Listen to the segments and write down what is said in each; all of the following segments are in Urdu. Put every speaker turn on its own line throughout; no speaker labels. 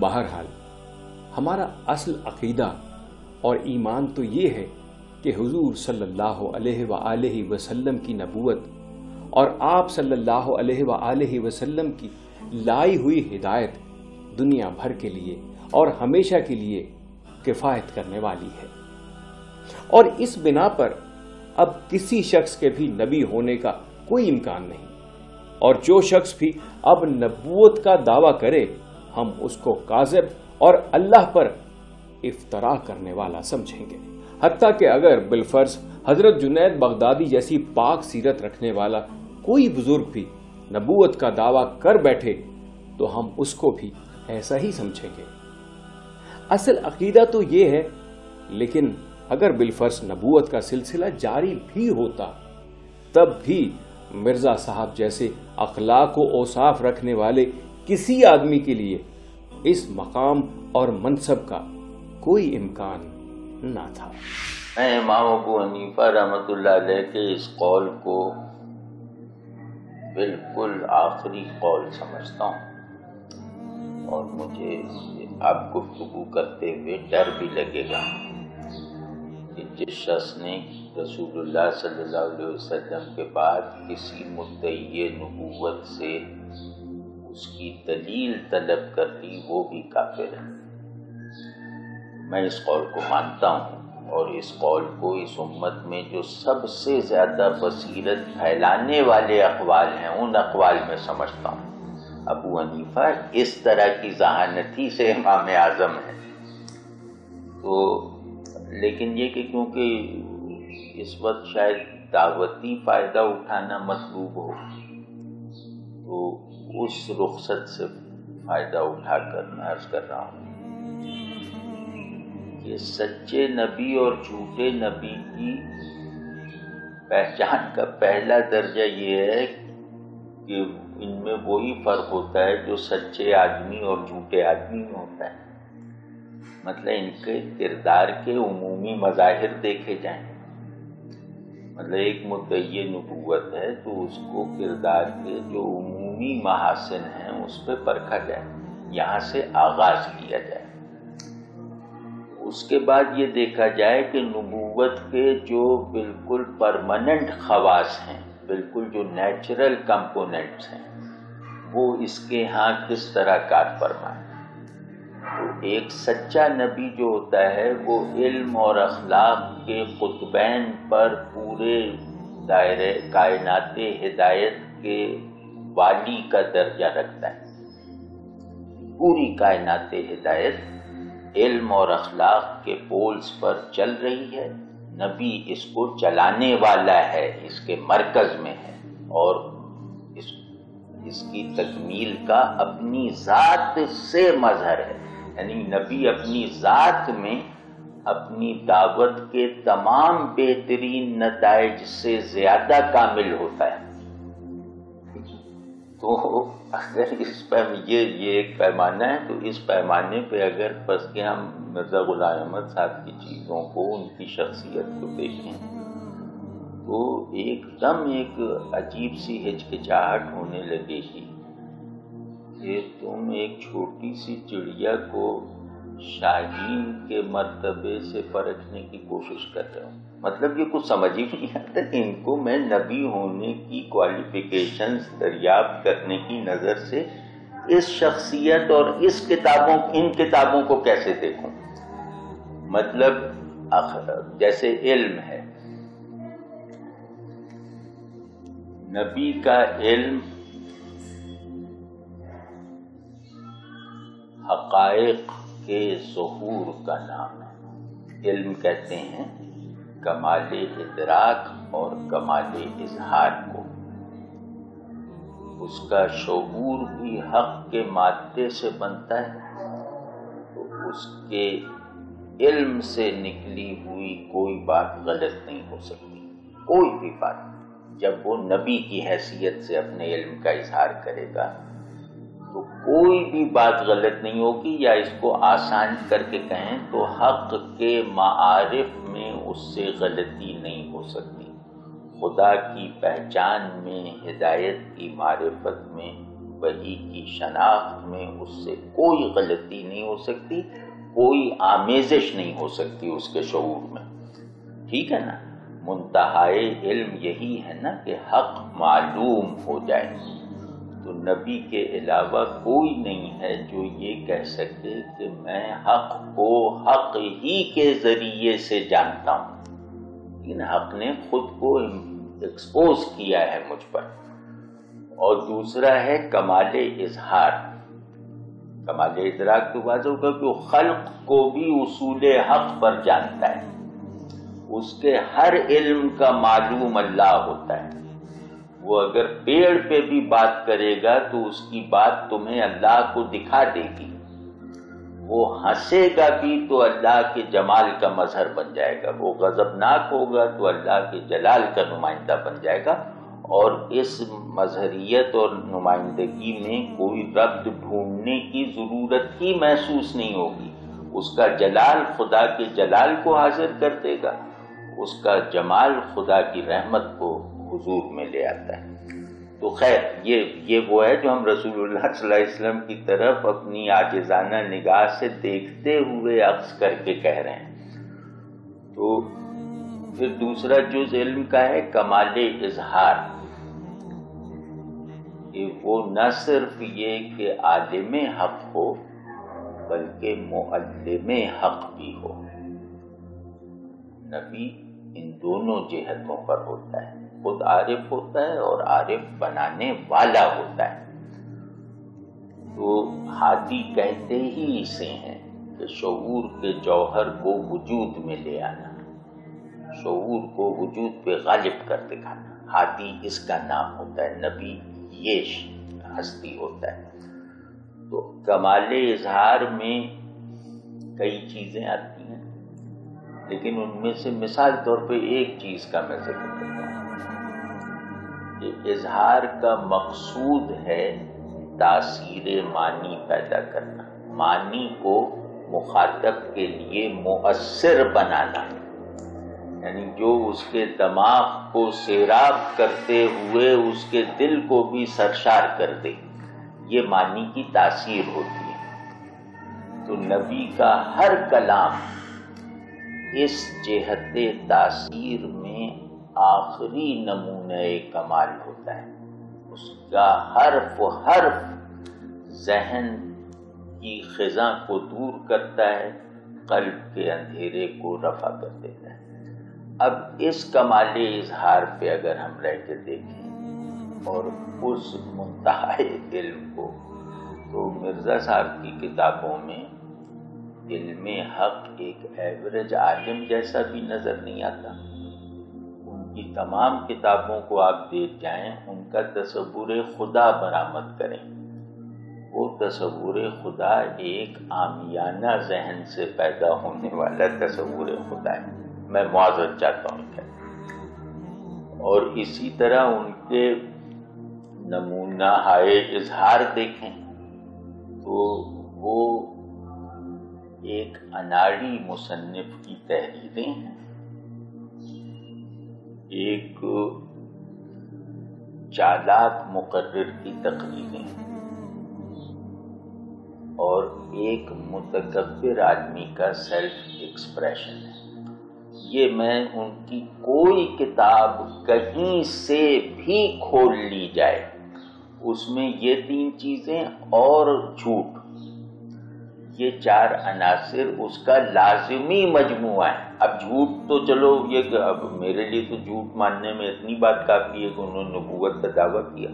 بہرحال ہمارا اصل عقیدہ اور ایمان تو یہ ہے کہ حضور صلی اللہ علیہ وآلہ وسلم کی نبوت اور آپ صلی اللہ علیہ وآلہ وسلم کی لائی ہوئی ہدایت دنیا بھر کے لیے اور ہمیشہ کے لیے کفایت کرنے والی ہے۔ اور اس بنا پر اب کسی شخص کے بھی نبی ہونے کا کوئی امکان نہیں۔ اور جو شخص بھی اب نبوت کا دعویٰ کرے ہم اس کو کاذب اور اللہ پر افطرا کرنے والا سمجھیں گے۔ حتیٰ کہ اگر بالفرض حضرت جنید بغدادی جیسی پاک سیرت رکھنے والا کوئی بزرگ بھی نبوت کا دعویٰ کر بیٹھے تو ہم اس کو بھی ایسا ہی سمجھیں گے۔ اصل عقیدہ تو یہ ہے، لیکن اگر بالفرض نبوت کا سلسلہ جاری بھی ہوتا، تب بھی مرزا صاحب جیسے اخلاق و اوصاف رکھنے والے کسی آدمی کے لیے اس مقام اور منصب کا کوئی امکان نہ تھا۔
میں امام ابو حنیفہ رحمت اللہ علیہ کے اس قول کو بالکل آخری قول سمجھتا ہوں۔ اور مجھے آپ گفتگو کرتے ہوئے ڈر بھی لگے گا کہ جس شخص نے رسول اللہ صلی اللہ علیہ وسلم کے بعد کسی مدعی نبوت سے اس کی دلیل طلب کر لی وہ بھی کافر ہے۔ میں اس قول کو مانتا ہوں اور اس قول کو اس امت میں جو سب سے زیادہ بصیرت پھیلانے والے اقوال ہیں، ان اقوال میں سمجھتا ہوں۔ ابو حنیفہ اس طرح کی ذہانتی سے امام اعظم ہے تو لیکن یہ کہ کیونکہ اس وقت شاید دعوتی فائدہ اٹھانا مطلوب ہو، تو اس رخصت سے فائدہ اٹھا کر میں عرض کر رہا ہوں کہ سچے نبی اور جھوٹے نبی کی پہچان کا پہلا درجہ یہ ہے کہ ان میں وہی فرق ہوتا ہے جو سچے آدمی اور جھوٹے آدمی میں ہوتا ہے۔ مطلب ان کے کردار کے عمومی مظاہر دیکھے جائیں۔ مطلب ایک مدعی نبوت ہے تو اس کو کردار کے جو عمومی محاسن ہیں اس پہ پرکھا جائے، یہاں سے آغاز کیا جائے۔ اس کے بعد یہ دیکھا جائے کہ نبوت کے جو بالکل پرماننٹ خواص ہیں، بالکل جو نیچرل کمپوننٹس ہیں، وہ اس کے ہاں کس طرح کار فرمائے۔ تو ایک سچا نبی جو ہوتا ہے، وہ علم اور اخلاق کے قطبین پر پورے دائرے، کائنات ہدایت کے والی کا درجہ رکھتا ہے۔ پوری کائنات ہدایت علم اور اخلاق کے پولز پر چل رہی ہے۔ نبی اس کو چلانے والا ہے، اس کے مرکز میں ہے اور اس اس کی تکمیل کا اپنی ذات سے مظہر ہے۔ یعنی نبی اپنی ذات میں اپنی دعوت کے تمام بہترین نتائج سے زیادہ کامل ہوتا ہے۔ تو اگر اس پہ یہ یہ ایک پیمانہ ہے، تو اس پیمانے پہ اگر بس کہ ہم مرزا غلام احمد صاحب کی چیزوں کو، ان کی شخصیت کو دیکھیں، تو ایک دم ایک عجیب سی ہچکچاہٹ ہونے لگے گی۔ کہ تم ایک چھوٹی سی چڑیا کو شاہین کے مرتبے سے پرکھنے کی کوشش کر رہا ہوں مطلب یہ کچھ سمجھ ہی نہیں آتا۔ کہ ان کو میں نبی ہونے کی کوالیفیکیشنز دریافت کرنے کی نظر سے اس شخصیت اور اس کتابوں، ان کتابوں کو کیسے دیکھوں؟ مطلب جیسے علم ہے۔ نبی کا علم حقائق کے ظہور کا نام ہے۔ علم کہتے ہیں کمال ادراک اور کمال اظہار کو۔ اس کا شعور بھی حق کے مادے سے بنتا ہے۔ تو اس کے علم سے نکلی ہوئی کوئی بات غلط نہیں ہو سکتی۔ کوئی بھی بات۔ جب وہ نبی کی حیثیت سے اپنے علم کا اظہار کرے گا تو کوئی بھی بات غلط نہیں ہوگی یا اس کو آسان کر کے کہیں تو حق کے معارف میں اس سے غلطی نہیں ہو سکتی۔ خدا کی پہچان میں، ہدایت کی معرفت میں وہی کی شناخت میں اس سے کوئی غلطی نہیں ہو سکتی، کوئی آمیزش نہیں ہو سکتی اس کے شعور میں۔ ٹھیک ہے نا؟ منتہائے علم یہی ہے نا کہ حق معلوم ہو جائے۔ تو نبی کے علاوہ کوئی نہیں ہے جو یہ کہہ سکے کہ میں حق کو حق ہی کے ذریعے سے جانتا ہوں۔ لیکن حق نے خود کو ایکسپوز کیا ہے مجھ پر۔ اور دوسرا ہے کمال اظہار۔ کمال ادراک تو بات ہوگا کہ وہ خلق کو بھی اصول حق پر جانتا ہے۔ اس کے ہر علم کا معلوم اللہ ہوتا ہے۔ وہ اگر پیڑ پہ بھی بات کرے گا تو اس کی بات تمہیں اللہ کو دکھا دے گی۔ وہ ہنسے گا بھی تو اللہ کے جمال کا مظہر بن جائے گا۔ وہ غضبناک ہوگا تو اللہ کے جلال کا نمائندہ بن جائے گا۔ اور اس مظہریت اور نمائندگی میں کوئی ربط ڈھونڈنے کی ضرورت ہی محسوس نہیں ہوگی۔ اس کا جلال خدا کے جلال کو حاضر کر دے گا۔ اس کا جمال خدا کی رحمت کو حضور میں لے آتا ہے۔ تو خیر، یہ یہ وہ ہے جو ہم رسول اللہ صلی اللہ علیہ وسلم کی طرف اپنی آجزانہ نگاہ سے دیکھتے ہوئے عکس کر کے کہہ رہے ہیں۔ تو پھر دوسرا جز علم کا ہے، کمال اظہار۔ کہ وہ نہ صرف یہ کہ عالم حق ہو، بلکہ معلم حق بھی ہو۔ نبی ان دونوں جہتوں پر ہوتا ہے۔ خود عارف ہوتا ہے اور عارف بنانے والا ہوتا ہے۔ تو ہاتھی کہتے ہی اسے ہیں کہ شعور کے جوہر کو وجود میں لے آنا، شعور کو وجود پہ غالب کر دکھانا۔ ہاتھی اس کا نام ہوتا ہے، نبی یہ ہستی ہوتا ہے۔ تو کمال اظہار میں کئی چیزیں آتی ہیں، لیکن ان میں سے مثال طور پہ ایک چیز کا میں ذکر کرتا ہوں۔ کہ اظہار کا مقصود ہے تاثیر معنی پیدا کرنا، معنی کو مخاطب کے لیے مؤثر بنانا۔ یعنی جو اس کے دماغ کو سیراب کرتے ہوئے اس کے دل کو بھی سرشار کر دے، یہ معنی کی تاثیر ہوتی ہے۔ تو نبی کا ہر کلام اس جہت تاثیر میں آخری نمونہ کمال ہوتا ہے۔ اس کا حرف و حرف ذہن کی خزاں کو دور کرتا ہے، قلب کے اندھیرے کو رفع کر دیتا ہے۔ اب اس کمال اظہار پہ اگر ہم رہ کے دیکھیں اور اس منتہا علم کو، تو مرزا صاحب کی کتابوں میں علم حق ایک ایوریج عالم جیسا بھی نظر نہیں آتا۔ کی تمام کتابوں کو آپ دیکھ جائیں، ان کا تصور خدا برآمد کریں وہ تصور خدا ایک آمیانہ ذہن سے پیدا ہونے والا تصور خدا ہے۔ میں معذرت چاہتا ہوں کیا اور اسی طرح ان کے نمونہ ہائے اظہار دیکھیں تو وہ ایک اناڑی مصنف کی تحریریں ہیں۔ ایک چالاک مقرر کی تقریریں اور ایک متکبر آدمی کا سیلف ایکسپریشن ہے۔ یہ میں ان کی کوئی کتاب کہیں سے بھی کھول لی جائے۔ اس میں یہ تین چیزیں اور جھوٹ۔ یہ چار عناصر اس کا لازمی مجموعہ ہے اب جھوٹ تو چلو، یہ اب میرے لیے تو جھوٹ ماننے میں اتنی بات کافی ہے کہ انہوں نے نبوت کا دعویٰ کیا۔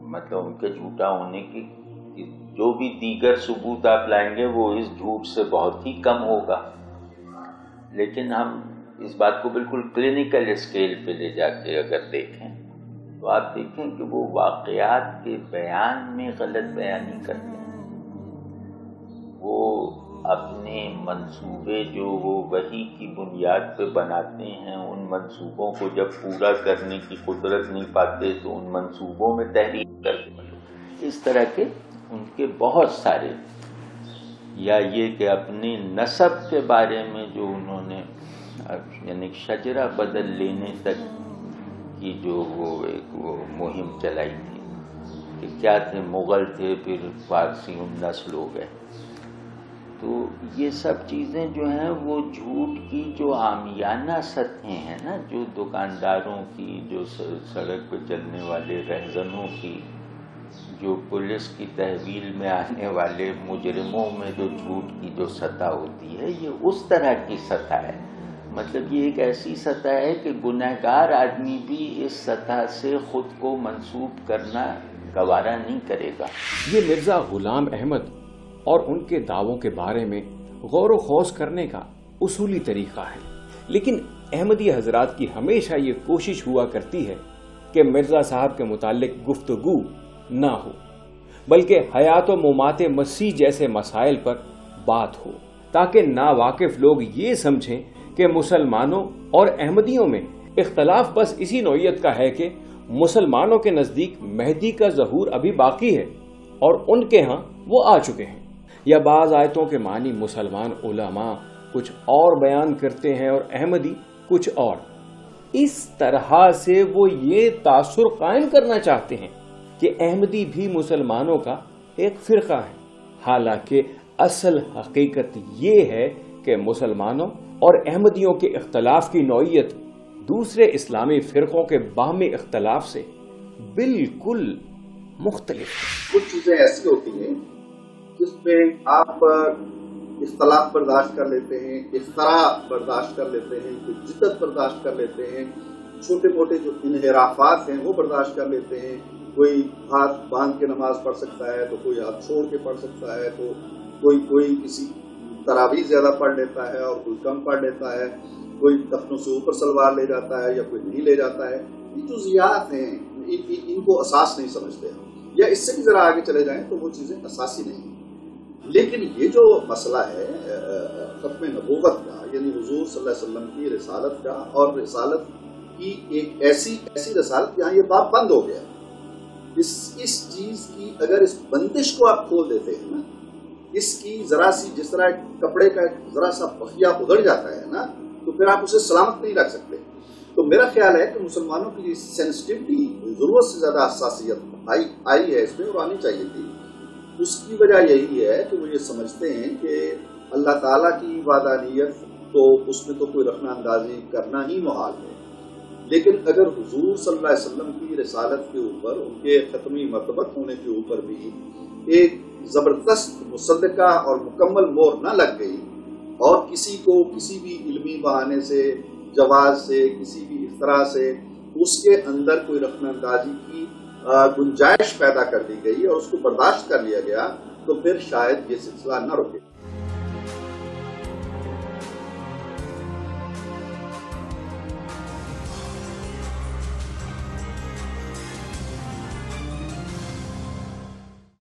مطلب ان کے جھوٹا ہونے کی جو بھی دیگر ثبوت آپ لائیں گے، وہ اس جھوٹ سے بہت ہی کم ہوگا۔ لیکن ہم اس بات کو بالکل کلینکل اسکیل پہ لے جا کے اگر دیکھیں، تو آپ دیکھیں کہ وہ واقعات کے بیان میں غلط بیانی کرتے ہیں۔ وہ اپنے منصوبے جو وہ وہی کی بنیاد پہ بناتے ہیں، ان منصوبوں کو جب پورا کرنے کی قدرت نہیں پاتے تو ان منصوبوں میں تحریر کرتے اس طرح کے ان کے بہت سارے، یا یہ کہ اپنے نصب کے بارے میں جو انہوں نے یعنی شجرہ بدل لینے تک کی جو وہ ایک وہ مہم چلائی تھی کہ کیا تھے، مغل تھے، پھر فارسی نسل ہو گئے۔ تو یہ سب چیزیں جو ہیں وہ جھوٹ کی جو عامیانہ سطحیں ہیں نا، جو دکانداروں کی، جو سڑک پہ چلنے والے رہزنوں کی، جو پولیس کی تحویل میں آنے والے مجرموں میں جو جھوٹ کی جو سطح ہوتی ہے، یہ اس طرح کی سطح ہے۔ مطلب یہ ایک ایسی سطح ہے کہ گنہگار آدمی بھی اس سطح سے خود کو منسوب کرنا گوارا نہیں کرے گا۔
یہ مرزا غلام احمد اور ان کے دعووں کے بارے میں غور و خوص کرنے کا اصولی طریقہ ہے۔ لیکن احمدی حضرات کی ہمیشہ یہ کوشش ہوا کرتی ہے کہ مرزا صاحب کے متعلق گفتگو نہ ہو، بلکہ حیات و ممات مسیح جیسے مسائل پر بات ہو، تاکہ ناواقف لوگ یہ سمجھیں کہ مسلمانوں اور احمدیوں میں اختلاف بس اسی نوعیت کا ہے کہ مسلمانوں کے نزدیک مہدی کا ظہور ابھی باقی ہے اور ان کے ہاں وہ آ چکے ہیں۔ یا بعض آیتوں کے معنی مسلمان علماء کچھ اور بیان کرتے ہیں اور احمدی کچھ اور۔ اس طرح سے وہ یہ تاثر قائم کرنا چاہتے ہیں کہ احمدی بھی مسلمانوں کا ایک فرقہ ہے۔ حالانکہ اصل حقیقت یہ ہے کہ مسلمانوں اور احمدیوں کے اختلاف کی نوعیت دوسرے اسلامی فرقوں کے باہمی اختلاف سے بالکل مختلف
کچھ چیزیں ایسی ہوتی ہیں جس میں آپ اختلاف برداشت کر لیتے ہیں، اختراع برداشت کر لیتے ہیں جدت برداشت کر لیتے ہیں، چھوٹے موٹے جو انحرافات ہیں، وہ برداشت کر لیتے ہیں۔ کوئی ہاتھ باندھ کے نماز پڑھ سکتا ہے، تو کوئی ہاتھ چھوڑ کے پڑھ سکتا ہے، تو کوئی کوئی کسی تراویح زیادہ پڑھ لیتا ہے اور کوئی کم پڑھ لیتا ہے۔ کوئی تختوں سے اوپر سلوار لے جاتا ہے یا کوئی نہیں لے جاتا ہے۔ یہ جو زیاد ہیں، ان کو اساس نہیں سمجھتے۔ یا اس سے بھی ذرا آگے چلے جائیں تو وہ چیزیں اساسی نہیں لیکن یہ جو مسئلہ ہے ختم نبوت کا یعنی حضور صلی اللہ علیہ وسلم کی رسالت کا، اور رسالت کی ایک ایسی ایسی رسالت، یہاں یہ باب بند ہو گیا۔ اس اس چیز کی اگر اس بندش کو آپ کھول دیتے ہیں نا، اس کی ذرا سی جس طرح ایک کپڑے کا ایک ذرا سا بخیا ادھر جاتا ہے نا، تو پھر آپ اسے سلامت نہیں رکھ سکتے۔ تو میرا خیال ہے کہ مسلمانوں کی سینسٹیوٹی ضرورت سے زیادہ حساسیت آئی آئی ہے اس میں اور آنی چاہیے تھی۔ اس کی وجہ یہی ہے کہ وہ یہ سمجھتے ہیں کہ اللہ تعالیٰ کی وعدانیت تو اس میں تو کوئی رکھنا اندازی کرنا ہی محال ہے۔ لیکن اگر حضور صلی اللہ علیہ وسلم کی رسالت کے اوپر، ان کے ختمی مرتبت ہونے کے اوپر بھی ایک زبردست مصدقہ اور مکمل مور نہ لگ گئی اور کسی کو کسی بھی علمی بہانے سے، جواز سے، کسی بھی اختراع سے اس کے اندر کوئی رکھنا اندازی کی گنجائش پیدا کر دی گئی اور اس کو برداشت کر لیا گیا، تو پھر شاید یہ سلسلہ نہ رکے۔